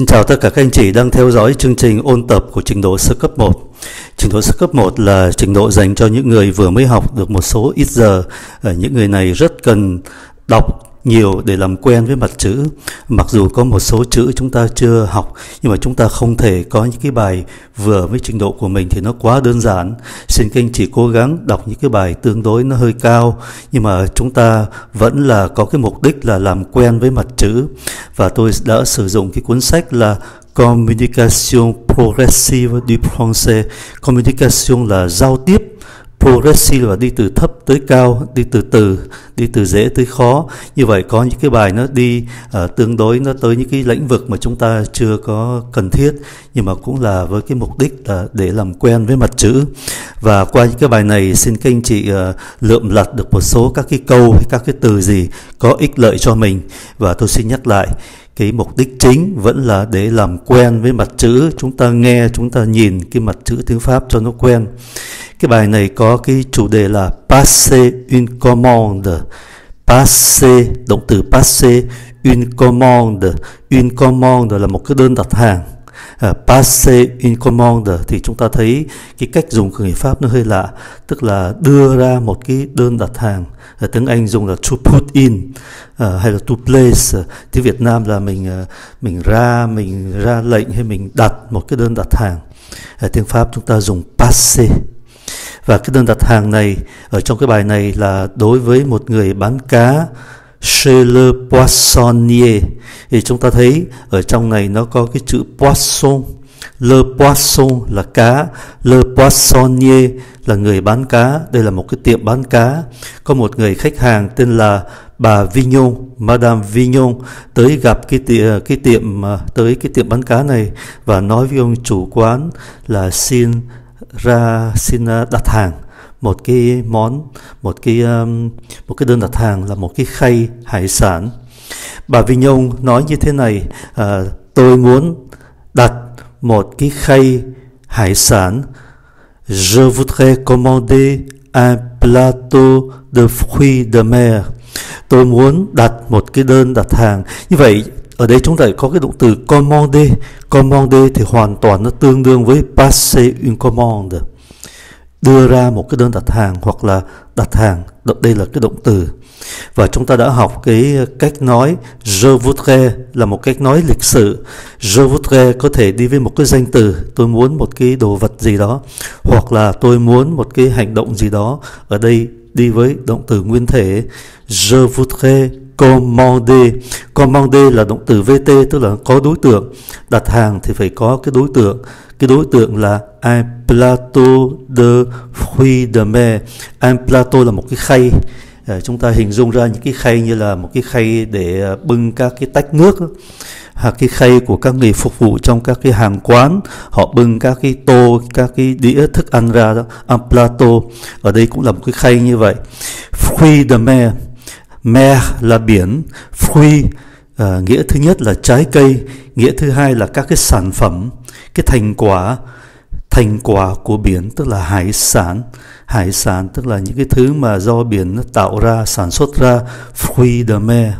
Xin chào tất cả các anh chị đang theo dõi chương trình ôn tập của trình độ sơ cấp 1. Trình độ sơ cấp 1 là trình độ dành cho những người vừa mới học được một số ít giờ. Ờ, những người này rất cần đọc nhiều để làm quen với mặt chữ. Mặc dù có một số chữ chúng ta chưa học, nhưng mà chúng ta không thể có những cái bài vừa với trình độ của mình thì nó quá đơn giản. Xin kênh chỉ cố gắng đọc những cái bài tương đối nó hơi cao, nhưng mà chúng ta vẫn là có cái mục đích là làm quen với mặt chữ. Và tôi đã sử dụng cái cuốn sách là Communication progressive du français. Communication là giao tiếp progressive là đi từ thấp tới cao đi từ từ đi từ dễ tới khó. Như vậy có những cái bài nó đi uh, tương đối nó tới những cái lĩnh vực mà chúng ta chưa có cần thiết nhưng mà cũng là với cái mục đích là để làm quen với mặt chữ. Và qua những cái bài này xin các anh chị uh, lượm lặt được một số các cái câu hay các cái từ gì có ích lợi cho mình. Và tôi xin nhắc lại thì mục đích chính vẫn là để làm quen với mặt chữ chúng ta nghe chúng ta nhìn cái mặt chữ tiếng pháp cho nó quen cái bài này có cái chủ đề là passer une commande. Passer, động từ passer, une commande. Une commande là một cái đơn đặt hàng. Ờ, à, in une commande thì chúng ta thấy cái cách dùng của người Pháp nó hơi lạ, tức là đưa ra một cái đơn đặt hàng. Ở tiếng Anh dùng là to put in ờ, hay là to place. Tiếng Việt Nam là mình mình ra mình ra lệnh hay mình đặt một cái đơn đặt hàng. Ở tiếng Pháp chúng ta dùng passe và cái đơn đặt hàng này ở trong cái bài này là đối với một người bán cá chez le poissonnier. Thì chúng ta thấy ở trong này nó có cái chữ poisson. Le poisson là cá. Le poissonnier là người bán cá. Đây là một cái tiệm bán cá. Có một người khách hàng tên là bà Vignon, Madame Vignon tới gặp cái tiệm, ờ, cái tiệm ờ, tới cái tiệm bán cá này và nói với ông chủ quán là xin ra xin ờ, đặt hàng một cái món một cái um, một cái đơn đặt hàng là một cái khay hải sản. Bà Vi Nhung nói như thế này à, tôi muốn đặt một cái khay hải sản. Je voudrais commander un plateau de fruits de mer. Tôi muốn đặt một cái đơn đặt hàng. Như vậy ở đây chúng ta có cái động từ commande commande thì hoàn toàn nó tương đương với passer une commande đưa ra một cái đơn đặt hàng hoặc là đặt hàng. Đây là cái động từ. Và chúng ta đã học cái cách nói je voudrais là một cách nói lịch sự. Je voudrais có thể đi với một cái danh từ, tôi muốn một cái đồ vật gì đó, hoặc là tôi muốn một cái hành động gì đó. Ở đây đi với động từ nguyên thể. Je voudrais commander commander là động từ vt tức là có đối tượng. Đặt hàng thì phải có cái đối tượng. Cái đối tượng là un plateau de fruits de mer un plateau là một cái khay. À, chúng ta hình dung ra những cái khay như là một cái khay để ờ, bưng các cái tách nước. Hoặc cái khay của các người phục vụ trong các cái hàng quán. Họ bưng các cái tô các cái đĩa thức ăn ra đó. Un plateau. Ở đây cũng là một cái khay như vậy. Fruits de mer mer là biển fruit à, ờ, nghĩa thứ nhất là trái cây nghĩa thứ hai là các cái sản phẩm. Cái thành quả thành quả của biển tức là hải sản. Hải sản tức là những cái thứ mà do biển nó tạo ra sản xuất ra. Fruit de mer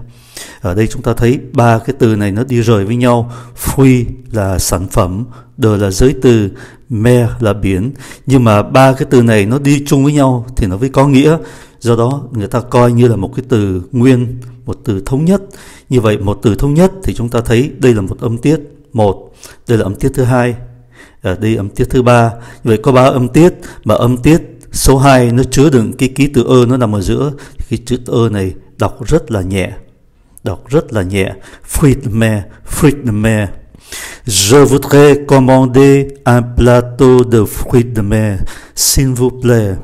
ở đây chúng ta thấy ba cái từ này nó đi rời với nhau. Fruit là sản phẩm, đờ là giới từ mer là biển. Nhưng mà ba cái từ này nó đi chung với nhau thì nó mới có nghĩa. Do đó người ta coi như là một cái từ nguyên, một từ thống nhất. Như vậy một từ thống nhất thì chúng ta thấy đây là một âm tiết một, đây là âm tiết thứ hai ở đây âm tiết thứ ba. Như vậy có ba âm tiết mà âm tiết số 2 nó chứa đựng cái ký tự ơ nó nằm ở giữa. Cái chữ ơ này đọc rất là nhẹ đọc rất là nhẹ Friedmer Friedmer Je voudrais commander un plateau de fruits de mer, s'il vous plaît.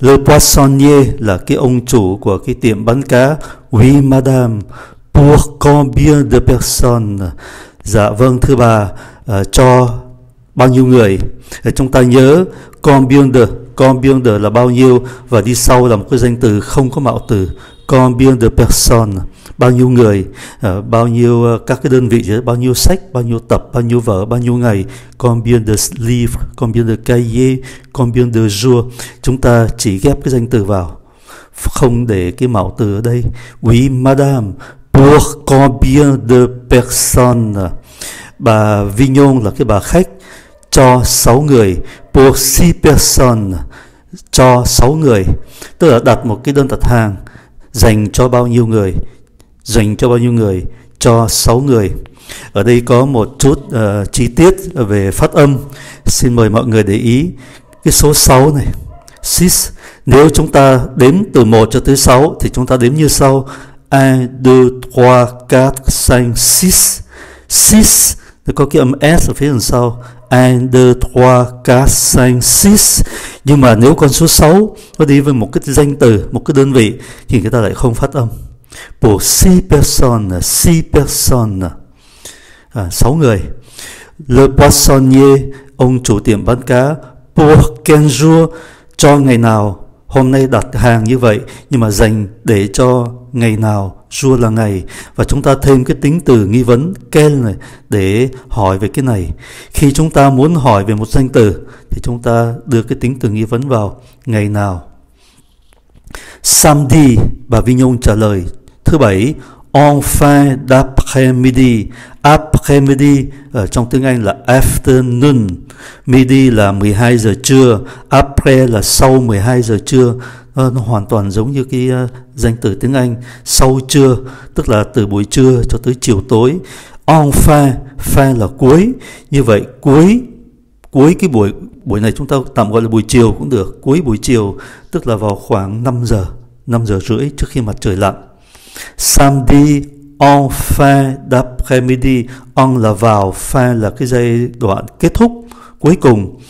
Le poissonnier là cái ông chủ của cái tiệm bán cá. Oui, madame. Pour combien de personnes? Dạ vâng thưa bà, uh, cho bao nhiêu người? Để chúng ta nhớ combien de, combien de là bao nhiêu và đi sau là một cái danh từ không có mạo từ. Combien de personnes? bao nhiêu người, uh, bao nhiêu uh, các cái đơn vị, bao nhiêu sách, bao nhiêu tập, bao nhiêu vở, bao nhiêu ngày, combien de livres, combien de cahiers, combien de jours. Chúng ta chỉ ghép cái danh từ vào, không để cái mạo từ ở đây. Oui, madame, pour combien de personnes? bà Vignon là cái bà khách cho 6 người pour 6 personnes cho 6 người tức là đặt một cái đơn đặt hàng dành cho bao nhiêu người dành cho bao nhiêu người cho 6 người. Ở đây có một chút uh, chi tiết về phát âm. Xin mời mọi người để ý cái số 6 này. Six nếu chúng ta đếm từ 1 cho tới 6 thì chúng ta đếm như sau. 1 2 3 4 5 6 6 nó có cái âm S ở phía đằng sau. 1, 2, 3, 4, 5, 6 Nhưng mà nếu con số 6 nó đi với một cái danh từ, một cái đơn vị Thì người ta lại không phát âm. Pour 6 personnes, 6 personnes. À, 6 người. Le poissonnier, ông chủ tiệm bán cá Pour 15 jours, cho ngày nào. Hôm nay đặt hàng như vậy Nhưng mà dành để cho ngày nào jour là ngày và chúng ta thêm cái tính từ nghi vấn, ken này, để hỏi về cái này. Khi chúng ta muốn hỏi về một danh từ, thì chúng ta đưa cái tính từ nghi vấn vào ngày nào? Samedi, bà Vi Nhung trả lời. Thứ bảy en fin d'après-midi. Après-midi ở trong tiếng Anh là afternoon. Midi là 12 giờ trưa. Après là sau 12 giờ trưa. Ờ, nó hoàn toàn giống như cái uh, danh từ tiếng Anh sau trưa tức là từ buổi trưa cho tới chiều tối. En fin fin là cuối. Như vậy cuối cuối cái buổi buổi này chúng ta tạm gọi là buổi chiều cũng được. Cuối buổi chiều tức là vào khoảng 5 giờ 5 giờ rưỡi trước khi mặt trời lặn. Samedi en fin d'après-midi. En là vào fin là cái giai đoạn kết thúc cuối cùng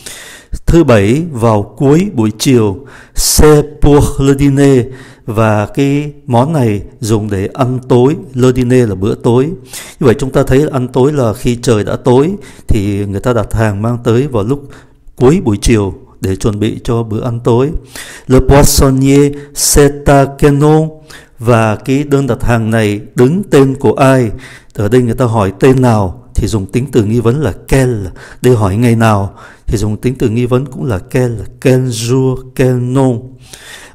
thứ bảy vào cuối buổi chiều se pour le dîner và cái món này dùng để ăn tối. Le dîner là bữa tối. Như vậy chúng ta thấy ăn tối là khi trời đã tối, thì người ta đặt hàng mang tới vào lúc cuối buổi chiều để chuẩn bị cho bữa ăn tối. Le poissonnier c'est à Canon và cái đơn đặt hàng này đứng tên của ai? Ở đây người ta hỏi tên nào? Thì dùng tính từ nghi vấn là quel để hỏi ngày nào thì dùng tính từ nghi vấn cũng là quel quel jour quel nom.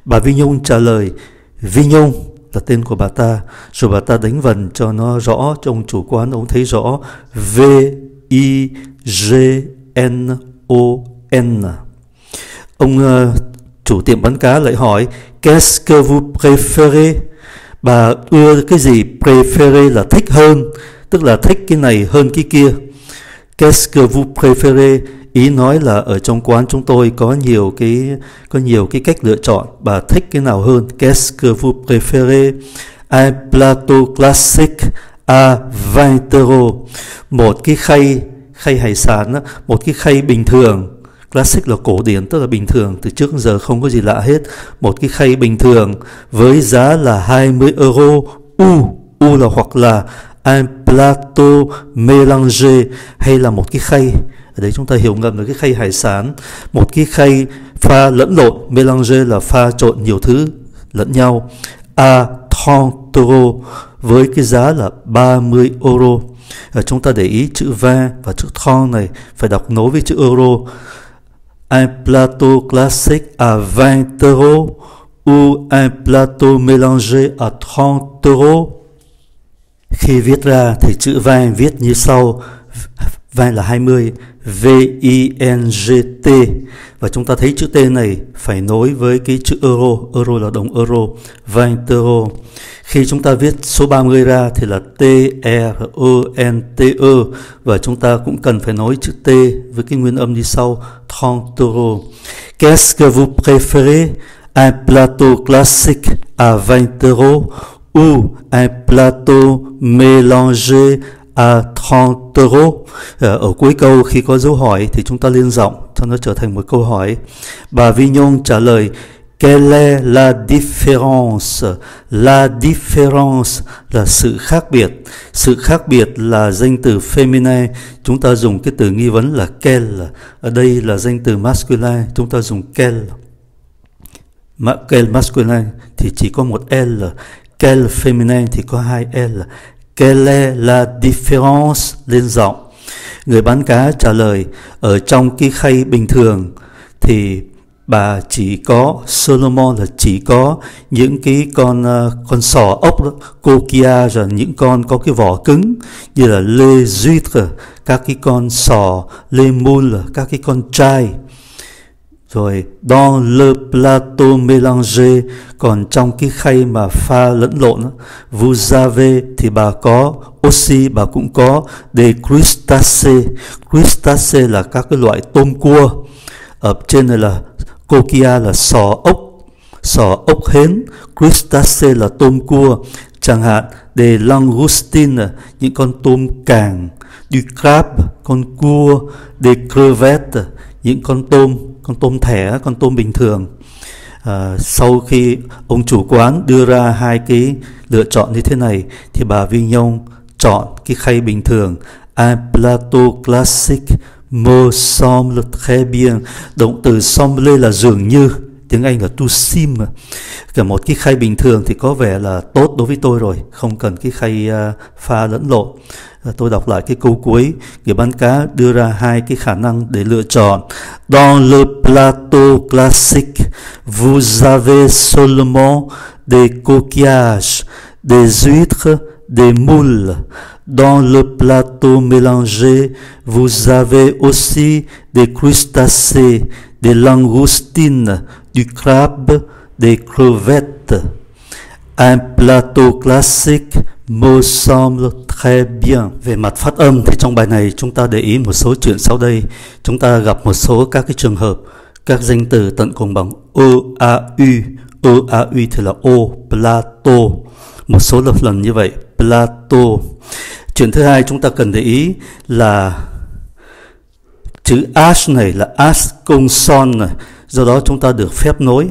Bà Vi Nhung trả lời Vi Nhung là tên của bà ta. Rồi bà ta đánh vần cho nó rõ cho ông chủ quán ông thấy rõ. V I G N O N. Ông uh, chủ tiệm bán cá lại hỏi qu'est-ce que vous préférez? Bà ưa cái gì préféré là thích hơn tức là thích cái này hơn cái kia. Qu'est-ce que vous préférez? Ý nói là ở trong quán chúng tôi có nhiều cái, có nhiều cái cách lựa chọn, bà thích cái nào hơn? Qu'est-ce que vous préférez? Un plateau classique à 20 euros. Một cái khay khay hải sản một cái khay bình thường. Classic là cổ điển, tức là bình thường, từ trước đến giờ không có gì lạ hết. Một cái khay bình thường với giá là 20 euro, u u là hoặc là un plateau mélangé. Hay là một cái khay. Ở đây chúng ta hiểu ngầm là cái khay hải sản. Một cái khay pha lẫn lộn. Mélangé là pha trộn nhiều thứ lẫn nhau. À 30 euro với cái giá là 30 euro ở chúng ta để ý chữ va và chữ thon này phải đọc nối với chữ euro. Un plateau classique à 20 euros ou un plateau mélangé à 30 euros. Khi viết ra thì chữ vang viết như sau. Vang là 20, V-I-N-G-T. Và chúng ta thấy chữ T này phải nối với cái chữ euro. Euro là đồng euro. 20 euro. Khi chúng ta viết số 30 ra thì là T-R-O-N-T-E và chúng ta cũng cần phải nói chữ T với cái nguyên âm đi sau Trente. Qu'est-ce que vous préférez? Un plateau classique à 20 euros ou un plateau mélangé à 30 euros. Ờ, ở cuối câu khi có dấu hỏi thì chúng ta liên giọng cho nó trở thành một câu hỏi. Bà Vignon trả lời, Quelle est la différence? La différence là sự khác biệt. Sự khác biệt là danh từ feminine. Chúng ta dùng cái từ nghi vấn là quelle. Ở đây là danh từ masculine. Chúng ta dùng quelle. Mà quelle masculine thì chỉ có một L. Quel féminin thì có hai L. Quelle est la différence? Lên giọng. Người bán cá trả lời ở trong cái khay bình thường thì bà chỉ có Solomon là chỉ có những cái con uh, con sò ốc đó, là rồi những con có cái vỏ cứng như là lê duitre các cái con sò lê moule các cái con trai rồi, dans le plateau mélangé, còn trong cái khay mà pha lẫn lộn vous avez, thì bà có, aussi bà cũng có, des crustacés. Crustacés là các cái loại tôm cua. Ở trên này là kokia là sò ốc sò ốc hến. Crustacé là tôm cua. Chẳng hạn, des langoustines, những con tôm càng. Du crab con cua. Des crevettes, những con tôm con tôm thẻ con tôm bình thường. À, sau khi ông chủ quán đưa ra hai cái lựa chọn như thế này thì bà Vi Nhông chọn cái khay bình thường un plateau classique me semble très bien. Động từ semble là dường như tiếng Anh là to seem cả một cái khay bình thường thì có vẻ là tốt đối với tôi rồi không cần cái khay uh, pha lẫn lộn. Tôi đọc lại cái câu dans le plateau classique vous avez seulement des coquillages des huîtres des moules. Dans le plateau mélangé vous avez aussi des crustacés des langoustines du crabe des crevettes. Un plateau classique me semble très bien. Về mặt phát âm thì trong bài này chúng ta để ý một số chuyện sau đây. Chúng ta gặp một số các cái trường hợp các danh từ tận cùng bằng ơ a u, ơ a u thì là o plato. Một số lập lần như vậy, plato. Chuyện thứ hai chúng ta cần để ý là chữ as này là as công son này, do đó chúng ta được phép nối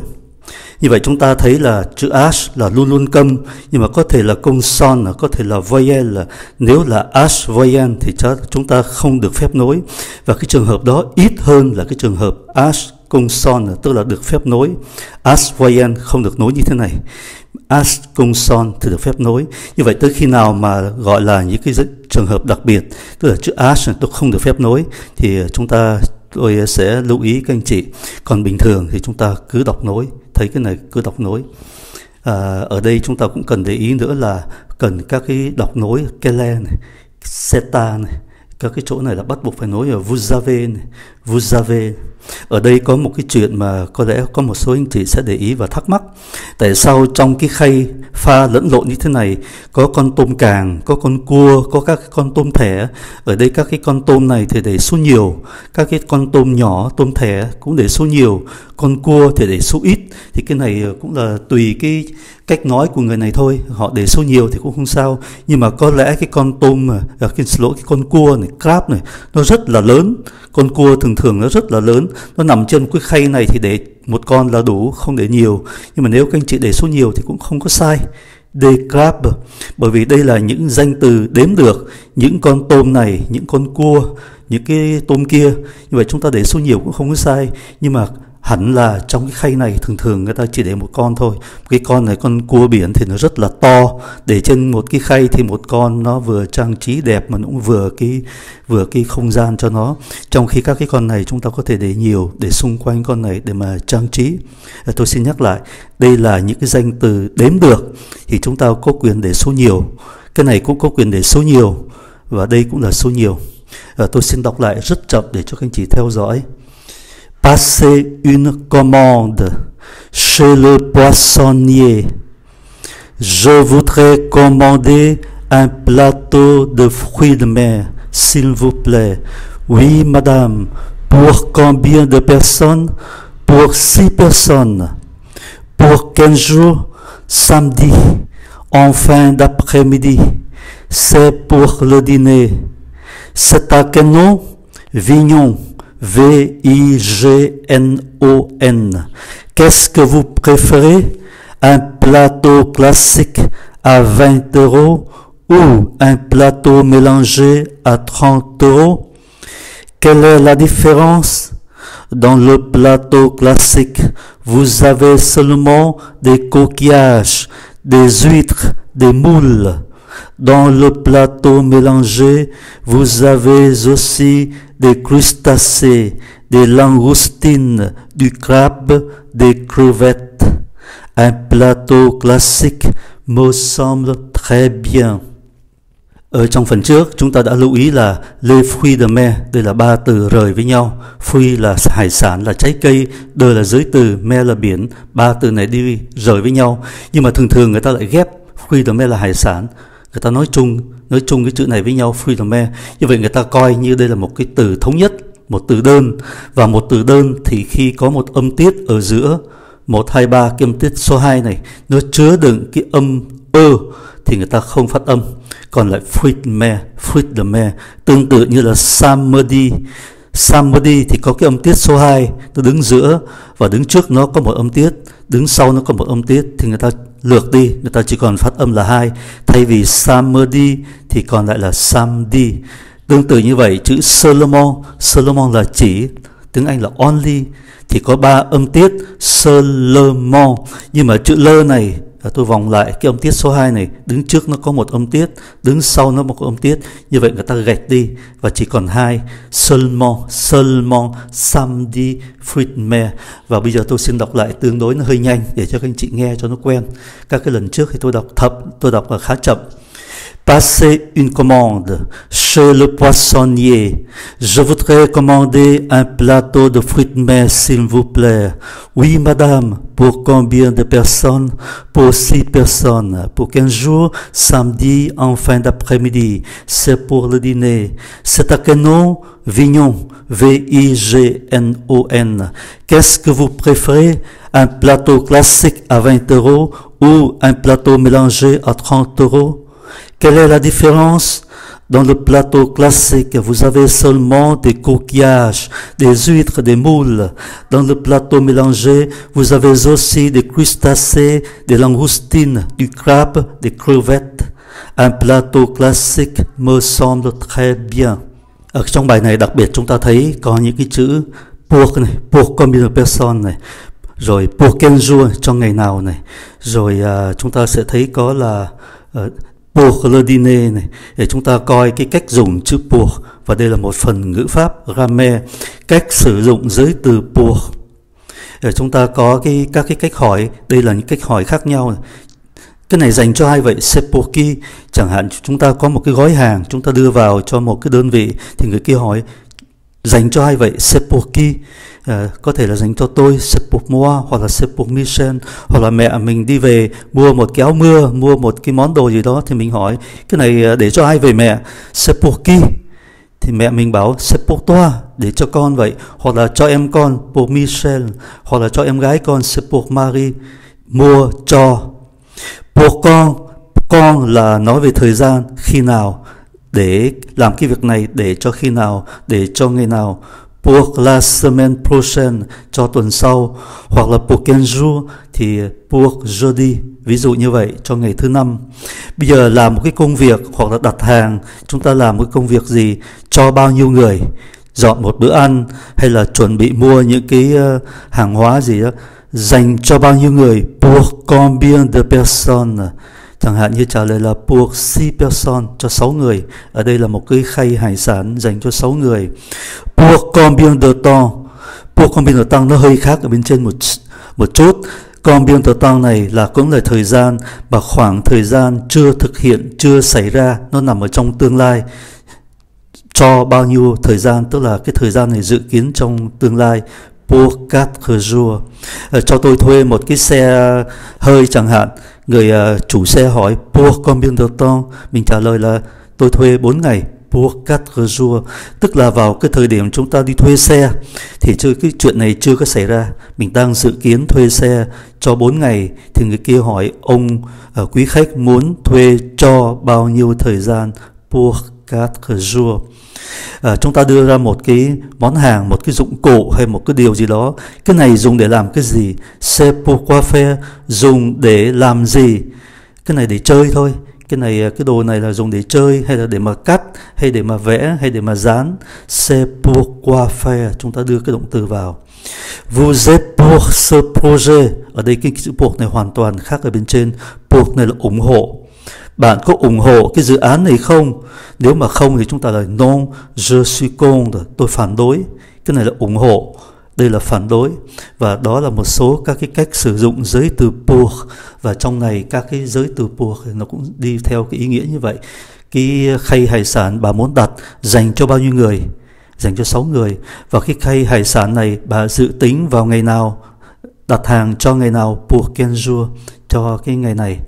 như vậy chúng ta thấy là chữ ash là luôn luôn câm, nhưng mà có thể là công son, có thể là voyel là nếu là ash voyel thì chúng ta không được phép nối. Và cái trường hợp đó ít hơn là cái trường hợp ash công son, tức là được phép nối. As voyel không được nối như thế này. As công son thì được phép nối. Như vậy tới khi nào mà gọi là những cái trường hợp đặc biệt, tức là chữ as tôi không được phép nối, thì chúng ta tôi sẽ lưu ý các anh chị. Còn bình thường thì chúng ta cứ đọc nối thấy cái này cứ đọc nối. À, ở đây chúng ta cũng cần để ý nữa là cần các cái đọc nối kele này seta này các cái chỗ này là bắt buộc phải nối ở vous này Vujave. ở đây có một cái chuyện mà có lẽ có một số anh chị sẽ để ý và thắc mắc. Tại sao trong cái khay pha lẫn lộn như thế này có con tôm càng có con cua có các con tôm thẻ? Ở đây các cái con tôm này thì để số nhiều các cái con tôm nhỏ tôm thẻ cũng để số nhiều con cua thì để số ít. Thì cái này cũng là tùy cái cách nói của người này thôi họ để số nhiều thì cũng không sao. Nhưng mà có lẽ cái con tôm mà à, cái lỗi cái con cua này crab này nó rất là lớn. Con cua thường thường nó rất là lớn. Nó nằm trên cái khay này thì để một con là đủ, không để nhiều. Nhưng mà nếu các anh chị để số nhiều thì cũng không có sai. Decap bởi vì đây là những danh từ đếm được những con tôm này, những con cua, những cái tôm kia. Như vậy chúng ta để số nhiều cũng không có sai. Nhưng mà hẳn là trong cái khay này thường thường người ta chỉ để một con thôi. Cái con này con cua biển thì nó rất là to. Để trên một cái khay thì một con nó vừa trang trí đẹp mà cũng vừa cái vừa cái không gian cho nó. Trong khi các cái con này chúng ta có thể để nhiều để xung quanh con này để mà trang trí. Ờ, tôi xin nhắc lại đây là những cái danh từ đếm được thì chúng ta có quyền để số nhiều. Cái này cũng có quyền để số nhiều và đây cũng là số nhiều. À, tôi xin đọc lại rất chậm để cho các anh chị theo dõi. Passer une commande chez le poissonnier. Je voudrais commander un plateau de fruits de mer, s'il vous plaît. Oui, madame. Pour combien de personnes? Pour six personnes. Pour quinze jours? Samedi, en fin d'après-midi. C'est pour le dîner. C'est à quel nom? Vignon. V-I-G-N-O-N. Qu'est-ce que vous préférez? Un plateau classique à 20 euros ou un plateau mélangé à 30 euros? Quelle est la différence? Dans le plateau classique, vous avez seulement des coquillages, des huîtres, des moules. Dans le plateau mélangé, vous avez aussi des crustacés, des langoustines, du crabe, des crevettes. Un plateau classique me semble très bien. Ở trong phần trước chúng ta đã lưu ý là le fruit de mer, đây là ba từ rời với nhau. Fruit là hải sản là trái cây, de là giới từ, mer là biển, ba từ này đi rời với nhau. Nhưng mà thường thường người ta lại ghép fruit de mer là hải sản. Người ta nói chung, nói chung cái chữ này với nhau freedom air. Như vậy người ta coi như đây là một cái từ thống nhất, một từ đơn. Và một từ đơn thì khi có một âm tiết ở giữa 1, 2, 3 cái âm tiết số 2 này nó chứa đựng cái âm ơ thì người ta không phát âm. Còn lại freedom freedom tương tự như là samadhi somebody thì có cái âm tiết số 2 nó đứng giữa và đứng trước nó có một âm tiết, đứng sau nó có một âm tiết thì người ta lược đi, người ta chỉ còn phát âm là hai. Thay vì somebody thì còn lại là somebody. Tương tự như vậy, chữ Solomon Solomon là chỉ, tiếng Anh là only, thì có ba âm tiết Solomon. Nhưng mà chữ lơ này và tôi vòng lại cái âm tiết số 2 này. Đứng trước nó có một âm tiết, đứng sau nó một âm tiết. Như vậy người ta gạch đi. Và chỉ còn hai. Seulement seulement samedi fruitmer và bây giờ tôi xin đọc lại tương đối nó hơi nhanh để cho các anh chị nghe cho nó quen. Các cái lần trước thì tôi đọc thập, tôi đọc là khá chậm. Passez une commande chez le poissonnier. Je voudrais commander un plateau de fruits de mer, s'il vous plaît. Oui, madame. Pour combien de personnes? Pour six personnes. Pour quinze jours Samedi en fin d'après-midi. C'est pour le dîner. C'est à quel nom? Vignon. V-I-G-N-O-N. Qu'est-ce que vous préférez? Un plateau classique à 20 euros ou un plateau mélangé à 30 euros? Quelle est la différence dans le plateau classique, vous avez seulement des coquillages, des huîtres, des moules. Dans le plateau mélangé, vous avez aussi des crustacés, des langoustines, du crabe, des crevettes. Un plateau classique me semble très bien. Trong bài này đặc biệt chúng ta thấy có những cái chữ pour này, pour combien de personnes này, rồi pour quel jour ngày nào này, rồi chúng ta sẽ thấy có là pour này để chúng ta coi cái cách dùng chữ pour và đây là một phần ngữ pháp grammar cách sử dụng giới từ pour để chúng ta có cái, các cái cách hỏi, đây là những cách hỏi khác nhau. Này. cái này dành cho ai vậy? Sepoki chẳng hạn, chúng ta có một cái gói hàng, chúng ta đưa vào cho một cái đơn vị, thì người kia hỏi, dành cho ai vậy? Sepoki uh, có thể là dành cho tôi c'est pour mua hoặc là c'est pour mission hoặc là mẹ mình đi về mua một cái áo mưa mua một cái món đồ gì đó thì mình hỏi cái này ờ, để cho ai về mẹ? C'est pour qui thì mẹ mình bảo c'est pour toa để cho con vậy. Hoặc là cho em con pour Michel hoặc là cho em gái con c'est pour Marie mua cho. Pour con con là nói về thời gian khi nào để làm cái việc này để cho khi nào để cho ngày nào buộc là semaine prochaine cho tuần sau hoặc là pour quinze jours thì buộc jeudi ví dụ như vậy cho ngày thứ năm. Bây giờ làm một cái công việc hoặc là đặt hàng, chúng ta làm một cái công việc gì cho bao nhiêu người? Dọn một bữa ăn hay là chuẩn bị mua những cái ờ, hàng hóa gì đó dành cho bao nhiêu người? Pour combien de personnes. Chẳng hạn như trả lời là pour si personnes cho 6 người. Ở đây là một cái khay hải sản dành cho 6 người. Pour combien de temps? Pour combien de temps nó hơi khác ở bên trên một một chút. Combien de temps này là cũng là thời gian và khoảng thời gian chưa thực hiện, chưa xảy ra, nó nằm ở trong tương lai cho bao nhiêu thời gian tức là cái thời gian này dự kiến trong tương lai pour quatre jours à, cho tôi thuê một cái xe hơi chẳng hạn người uh, chủ xe hỏi pour combien de temps mình trả lời là tôi thuê 4 ngày pour quatre jours. Tức là vào cái thời điểm chúng ta đi thuê xe. Thì chưa cái chuyện này chưa có xảy ra. Mình đang dự kiến thuê xe cho 4 ngày. Thì người kia hỏi ông uh, quý khách muốn thuê cho bao nhiêu thời gian? Pour quatre jours à, chúng ta đưa ra một cái món hàng một cái dụng cụ hay một cái điều gì đó. Cái này dùng để làm cái gì? C'est pourquoi faire dùng để làm gì? Cái này để chơi thôi. Cái này à, cái đồ này là dùng để chơi hay là để mà cắt hay để mà vẽ hay để mà dán? C'est pourquoi faire chúng ta đưa cái động từ vào. Vous êtes pour ce projet. Ở đây cái chữ pour này hoàn toàn khác ở bên trên. Pour này là ủng hộ bạn có ủng hộ cái dự án này không? Nếu mà không thì chúng ta là non, je suis contre, tôi phản đối. cái này là ủng hộ đây là phản đối. Và đó là một số các cái cách sử dụng giới từ pour. Và trong này các cái giới từ pour nó cũng đi theo cái ý nghĩa như vậy. Cái khay hải sản bà muốn đặt dành cho bao nhiêu người? Dành cho 6 người. Và cái khay hải sản này bà dự tính vào ngày nào? Đặt hàng cho ngày nào pour quinze cho cái ngày này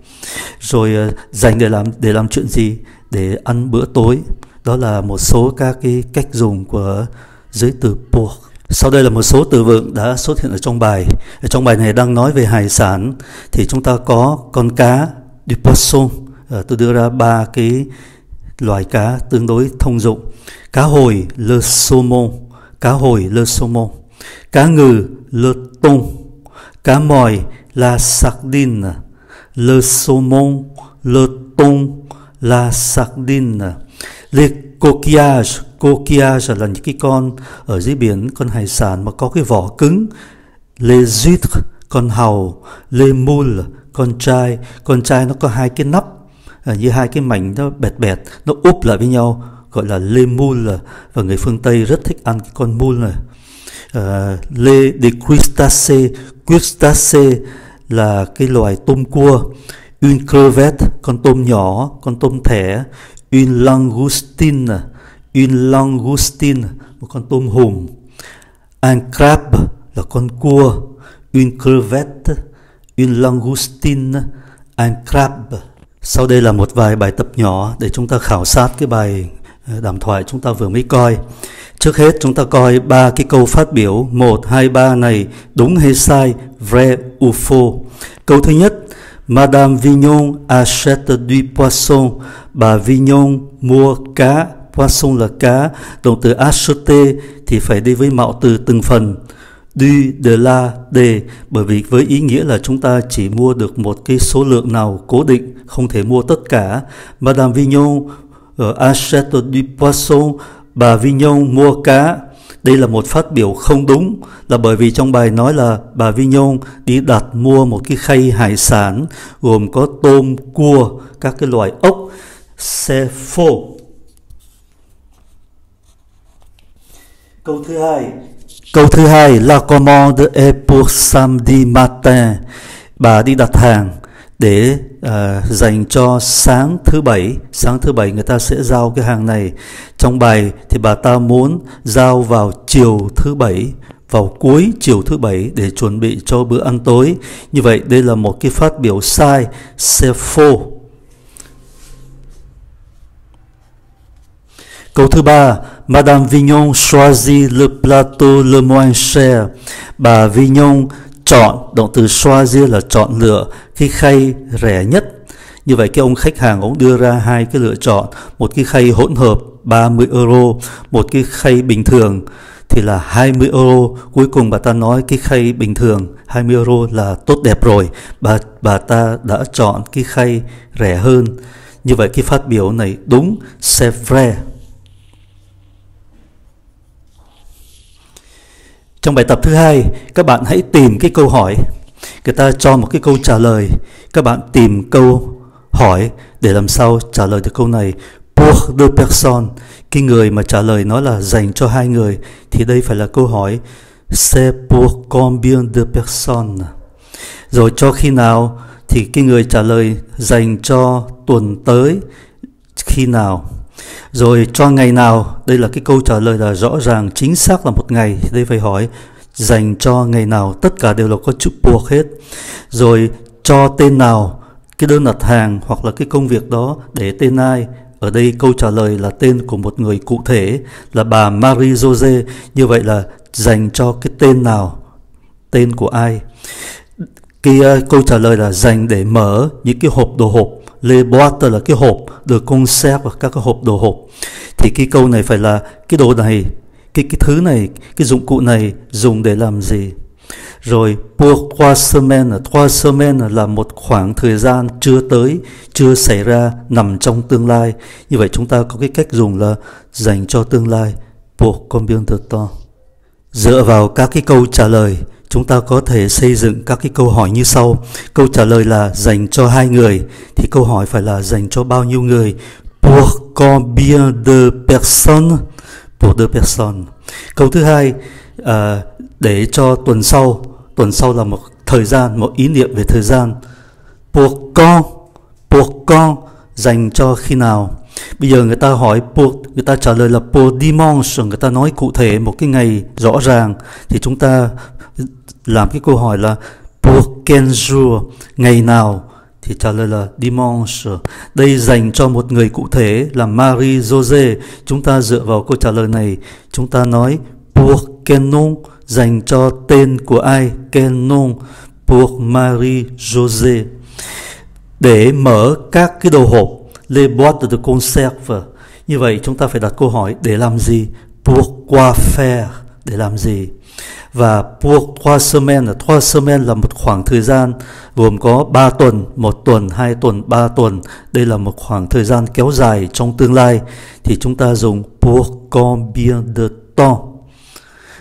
rồi ờ, dành để làm để làm chuyện gì để ăn bữa tối đó là một số các cái cách dùng của giới từ buộc sau đây là một số từ vựng đã xuất hiện ở trong bài. Ở trong bài này đang nói về hải sản thì chúng ta có con cá du poisson. À, ờ, tôi đưa ra ba cái loài cá tương đối thông dụng. Cá hồi le saumon, cá hồi le saumon. Cá ngừ le thon, cá mòi la sardine, le saumon, le thon, la sardine. Les coquillages coquillage là những cái con ở dưới biển con hải sản mà có cái vỏ cứng. Les huîtres con hàu les moules con trai. Con trai nó có hai cái nắp à, như hai cái mảnh nó bẹt bẹt nó úp lại với nhau gọi là lê moule. Và người phương Tây rất thích ăn cái con moule này. Uh, lê de crustacé crustacé là cái loài tôm cua une crevette con tôm nhỏ, con tôm thẻ une langoustine une langoustine, một con tôm hùm. Un crabe là con cua une crevette une langoustine, un crabe sau đây là một vài bài tập nhỏ để chúng ta khảo sát cái bài ờ, đàm thoại chúng ta vừa mới coi. Trước hết chúng ta coi ba cái câu phát biểu một hai ba này đúng hay sai, vrai ou faux. Câu thứ nhất, Madame Vignon achète du poisson. Bà Vignon mua cá Poisson là cá, động từ acheter thì phải đi với mạo từ từng phần. Du, de la, de, bởi vì với ý nghĩa là chúng ta chỉ mua được một cái số lượng nào cố định, không thể mua tất cả. Madame Vignon uh, achète du poisson, bà Vignon mua cá. Đây là một phát biểu không đúng là bởi vì trong bài nói là bà Vignon đi đặt mua một cái khay hải sản gồm có tôm, cua, các cái loài ốc. C'est faux. Câu thứ hai. Câu thứ hai, la commande est pour samedi matin. Bà đi đặt hàng để uh, dành cho sáng thứ bảy. Sáng thứ bảy người ta sẽ giao cái hàng này. Trong bài thì bà ta muốn giao vào chiều thứ bảy vào cuối chiều thứ bảy để chuẩn bị cho bữa ăn tối. Như vậy đây là một cái phát biểu sai, c'est faux. Câu thứ ba, Madame Vignon choisit le plateau le moins cher. Bà Vignon chọn, động từ xoa choisir là chọn lựa cái khay rẻ nhất. Như vậy cái ông khách hàng ông đưa ra hai cái lựa chọn, một cái khay hỗn hợp 30 euro, một cái khay bình thường thì là 20 euro. Cuối cùng bà ta nói cái khay bình thường 20 euro là tốt đẹp rồi. Bà bà ta đã chọn cái khay rẻ hơn. Như vậy cái phát biểu này đúng, c'est vrai. Trong bài tập thứ hai, các bạn hãy tìm cái câu hỏi. Người ta cho một cái câu trả lời. Các bạn tìm câu hỏi để làm sao trả lời được câu này. Pour deux personnes. Cái người mà trả lời nó là dành cho hai người. Thì đây phải là câu hỏi. C'est pour combien de personnes? Rồi cho khi nào thì cái người trả lời dành cho tuần tới khi nào rồi cho ngày nào, đây là cái câu trả lời là rõ ràng chính xác là một ngày. Đây phải hỏi dành cho ngày nào, tất cả đều là có chữ buộc hết. Rồi cho tên nào, cái đơn đặt hàng hoặc là cái công việc đó để tên ai. Ở đây câu trả lời là tên của một người cụ thể là bà Marie Jose. Như vậy là dành cho cái tên nào, tên của ai. Cái uh, câu trả lời là dành để mở những cái hộp đồ hộp Le boîte là cái hộp được conserve và các cái hộp đồ hộp. Thì cái câu này phải là cái đồ này, cái cái thứ này, cái dụng cụ này dùng để làm gì? Rồi, pour trois semaines. Trois semaines là một khoảng thời gian chưa tới, chưa xảy ra, nằm trong tương lai. Như vậy chúng ta có cái cách dùng là dành cho tương lai. Pour combien de temps? Dựa vào các cái câu trả lời chúng ta có thể xây dựng các cái câu hỏi như sau. Câu trả lời là dành cho hai người thì câu hỏi phải là dành cho bao nhiêu người? Pour combien de personnes? pour deux personnes. Câu thứ hai à, để cho tuần sau, tuần sau là một thời gian, một ý niệm về thời gian. Pour quand, pour quand dành cho khi nào. Bây giờ người ta hỏi pour, người ta trả lời là pour dimanche, người ta nói cụ thể một cái ngày rõ ràng. Thì chúng ta làm cái câu hỏi là pour quel jour, ngày nào? Thì trả lời là dimanche. Đây dành cho một người cụ thể là Marie Jose Chúng ta dựa vào câu trả lời này, chúng ta nói pour quel nom dành cho tên của ai, quel nom pour Marie Jose để mở các cái đồ hộp, les boîtes de conserve. Như vậy chúng ta phải đặt câu hỏi để làm gì? Pourquoi faire? Để làm gì? và pour trois semaines, trois semaines là một khoảng thời gian gồm có 3 tuần, một tuần, hai tuần, ba tuần. Đây là một khoảng thời gian kéo dài trong tương lai thì chúng ta dùng pour combien de temps.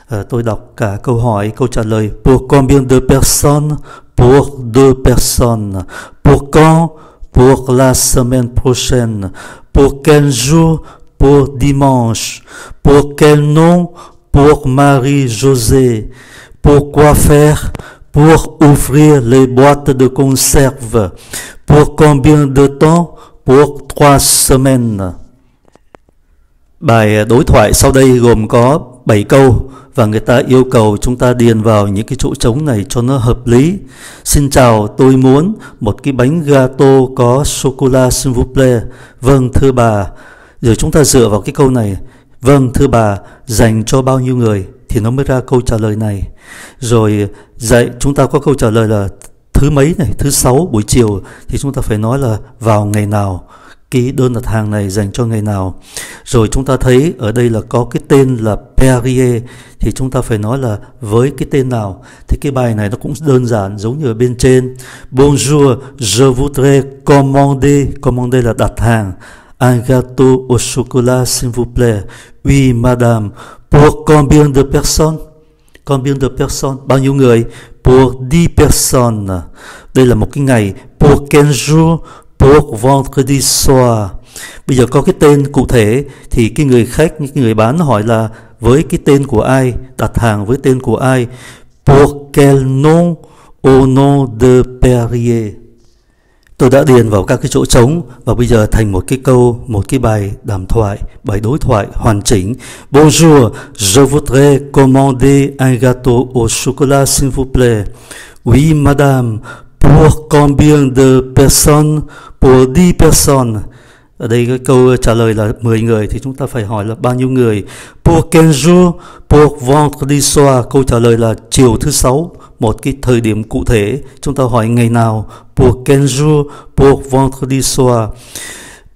À, tôi đọc cả câu hỏi, câu trả lời pour combien de personnes? Pour deux personnes. Pour quand? Pour la semaine prochaine. Pour quel jour? Pour dimanche. Pour quel nom? pour Marie-Josée. Pourquoi faire? Pour ouvrir les boîtes de conserve. Pour combien de temps? Pour trois semaines. Bài đối thoại sau đây gồm có 7 câu và người ta yêu cầu chúng ta điền vào những cái chỗ trống này cho nó hợp lý. Xin chào, tôi muốn một cái bánh gato có sô-cô-la s'il vous plaît. Vâng, thưa bà. Rồi chúng ta dựa vào cái câu này Vâng thưa bà, dành cho bao nhiêu người thì nó mới ra câu trả lời này. Rồi dạy chúng ta có câu trả lời là thứ mấy này, thứ sáu buổi chiều thì chúng ta phải nói là vào ngày nào. Cái đơn đặt hàng này dành cho ngày nào. Rồi chúng ta thấy ở đây là có cái tên là Perrier thì chúng ta phải nói là với cái tên nào. Thì cái bài này nó cũng đơn giản giống như ở bên trên. Bonjour, je voudrais commander, commander là đặt hàng. Un gâteau au chocolat, s'il vous plaît. Oui, madame. Pour combien de personnes? Combien de personnes? Bao nhiêu người? Pour 10 personnes. Đây là một cái ngày. Pour 15 jours, Pour vendredi soir. Bây giờ có cái tên cụ thể thì cái người khách, cái người bán hỏi là với cái tên của ai, đặt hàng với tên của ai. Pour quel nom? Au nom de Perrier. Tôi đã điền vào các cái chỗ trống và bây giờ thành một cái câu, một cái bài đàm thoại, bài đối thoại hoàn chỉnh. Bonjour, je voudrais commander un gâteau au chocolat s'il vous plaît. Oui, madame. Pour combien de personnes? Pour 10 personnes. Ở đây cái câu trả lời là 10 người thì chúng ta phải hỏi là bao nhiêu người. Pour 15 jours, Pour vendredi soir. Câu trả lời là chiều thứ sáu, một cái thời điểm cụ thể. Chúng ta hỏi ngày nào? Pour 15 jours, pour vendredi soir.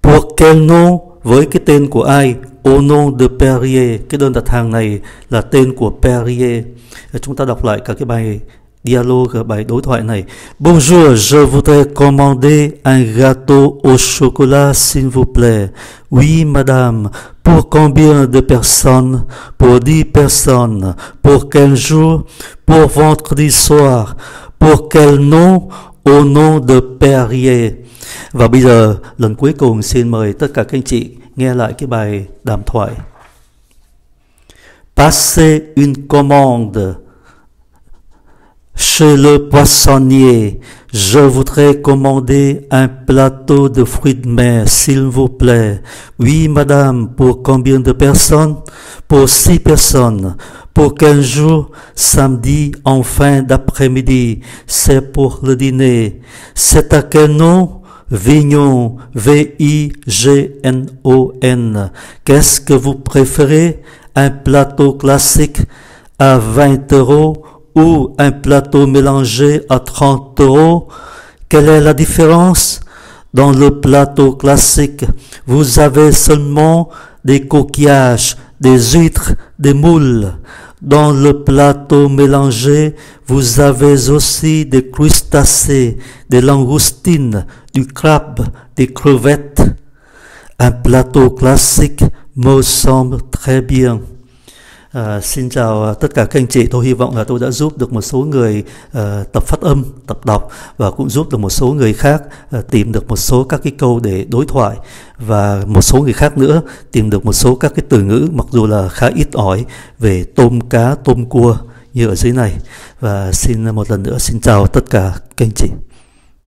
Pour quel nom? Với cái tên của ai? Au nom de Perrier. Cái đơn đặt hàng này là tên của Perrier. Chúng ta đọc lại cả cái bài dialogue bài đối thoại này Bonjour, je voudrais commander un gâteau au chocolat s'il vous plaît. Oui, madame. Pour combien de personnes Pour 10 personnes. Pour quel jour Pour vendredi soir. Pour quel nom Au nom de Perrier. Và bây giờ, lần cuối cùng xin mời tất cả các anh chị nghe lại cái bài đàm thoại. Passer une commande Chez le poissonnier, je voudrais commander un plateau de fruits de mer, s'il vous plaît. Oui, madame, pour combien de personnes? Pour six personnes. Pour quel jour Samedi en fin d'après-midi. C'est pour le dîner. C'est à quel nom? Vignon, V-I-G-N-O-N. Qu'est-ce que vous préférez? Un plateau classique à 20 euros ou un plateau mélangé à 30 euros, quelle est la différence? Dans le plateau classique, vous avez seulement des coquillages, des huîtres, des moules. Dans le plateau mélangé, vous avez aussi des crustacés, des langoustines, du crabe, des crevettes. Un plateau classique me semble très bien. À, xin chào ờ, tất cả các anh chị. Tôi hy vọng là tôi đã giúp được một số người uh, tập phát âm, tập đọc và cũng giúp được một số người khác uh, tìm được một số các cái câu để đối thoại và một số người khác nữa tìm được một số các cái từ ngữ mặc dù là khá ít ỏi về tôm cá, tôm cua như ở dưới này. Và xin một lần nữa xin chào tất cả các anh chị.